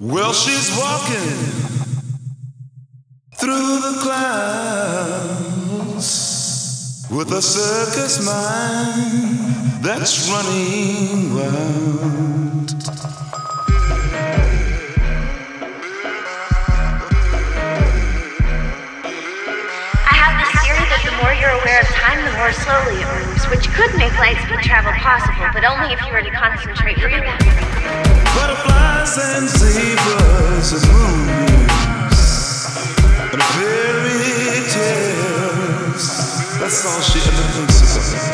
Well, she's walking through the clouds with a circus mind that's running wild. I have this theory that the more you're aware of time, the more slowly it moves, which could make light speed travel possible, but only if you were to concentrate your impact. Butterflies and zebras and moonbeams and fairy tales. That's all she ever thinks about.